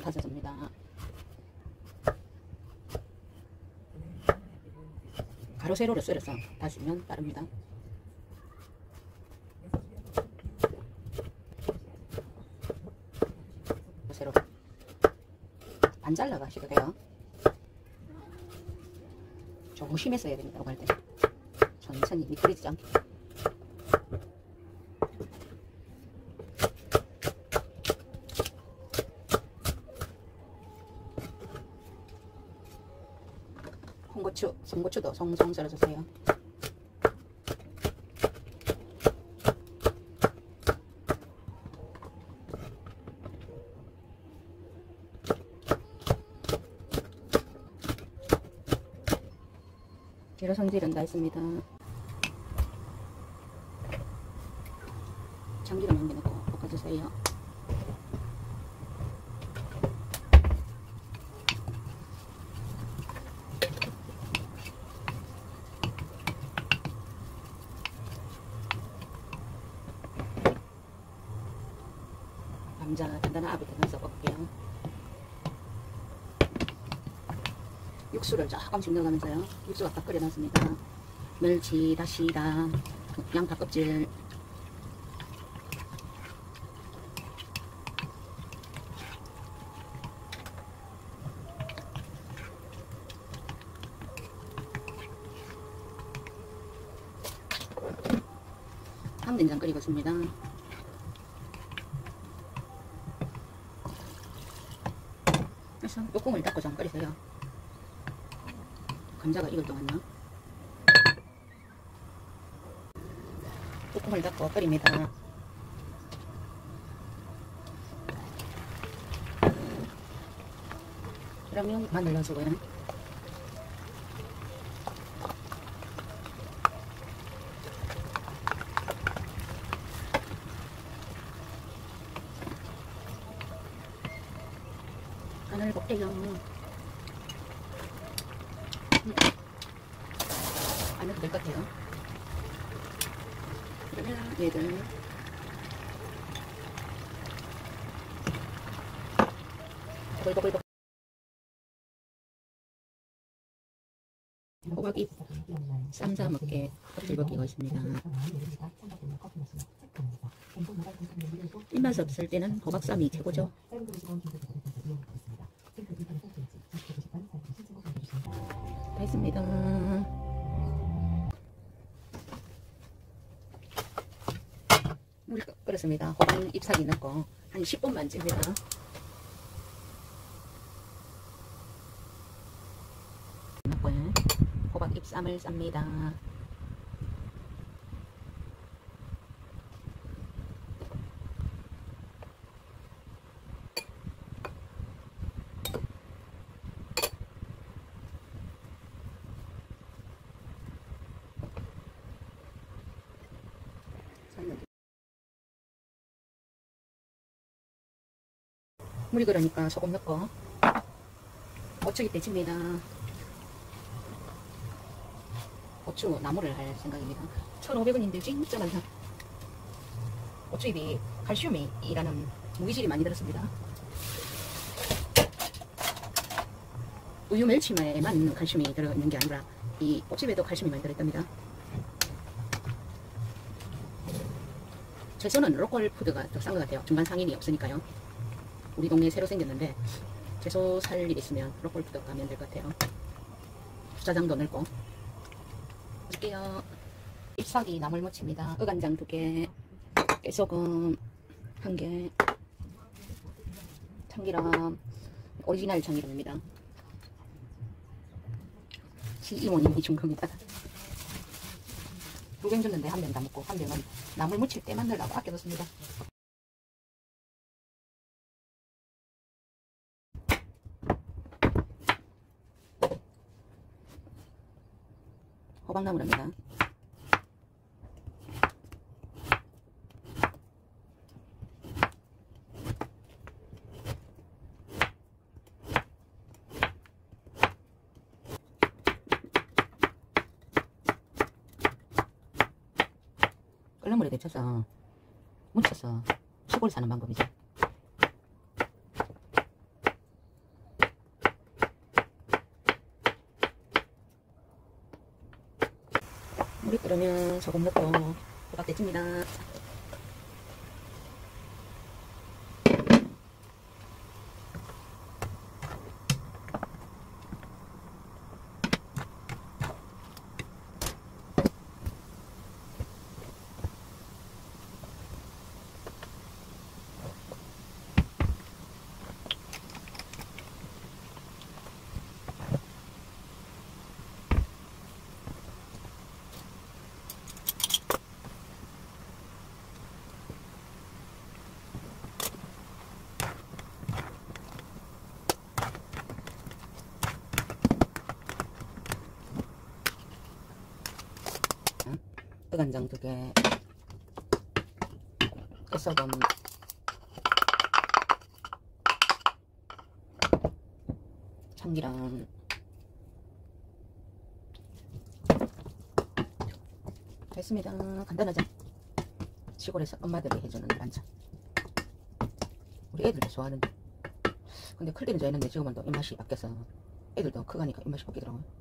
다져줍니다. 가로 세로로 썰어서 다지면 빠릅니다. 세로 반 잘라 가시도 돼요. 조심해서 해야 됩니다. 오갈 때. 천천히 미끄러지지 않게. 홍고추, 송고추도 송송 썰어주세요. 재료 성질은 다 있습니다. 참기름 한 개 넣고 볶아주세요. 감자 아부터 넣어서 볶을게요. 육수를 조금씩 넣어가면서요. 육수가 딱 끓여놨습니다. 멸치, 다시다, 양파 껍질, 항된장 끓이고 있습니다. 그래서 뚜껑을 닫고 좀 끓이세요. 감자가 익을 동안요. 뚜껑을 닫고 끓입니다. 그러면 마늘 넣어주고요. 볶게요. 안 해도 될 것 같아요. 얘들 호박이 쌈싸 먹게 껍질 벗기고 있습니다. 입맛 없을 때는 호박쌈이 최고죠. 다 했습니다. 물 끓였습니다. 호박 잎사귀 넣고 한 10분만 찝니다. 호박 잎쌈을 쌉니다. 물이 그러니까 소금 넣고 고추기 떼집니다. 고추 나무를 할 생각입니다. 1,500원인데 진짜 많다. 고추잎이 칼슘이라는 무기질이 많이 들었습니다. 우유 멸치에만 칼슘이 들어있는 게 아니라 이 고추잎에도 칼슘이 많이 들어있답니다. 채소는 local food가 더 싼 것 같아요. 중간 상인이 없으니까요. 우리 동네에 새로 생겼는데 채소 살 일 있으면 food 가면 될 것 같아요. 주차장도 넓고. 볼게요. 잎사귀 나물무침입니다. 어간장 두 개, 깨소금 한 개, 참기름, 오리지널 참기름입니다. 이모님이 준 겁니다. 두 병 줬는데 한 병 다 먹고 한 병은 나물 무칠 때 만들라고 아껴뒀습니다. 호박나물입니다. 끓는 물에 데쳐서 묻혀서 시골 사는 방법이죠. 끓으면 소금 넣고 호박 데칩니다. 뜨간장 두 개, 깨소금, 참기름, 됐습니다. 간단하죠? 시골에서 엄마들이 해주는 반찬. 우리 애들도 좋아하는데. 근데 클리는 좋아했는데 지금은 또 입맛이 바뀌어서 애들도 크가니까 입맛이 바뀌더라고요.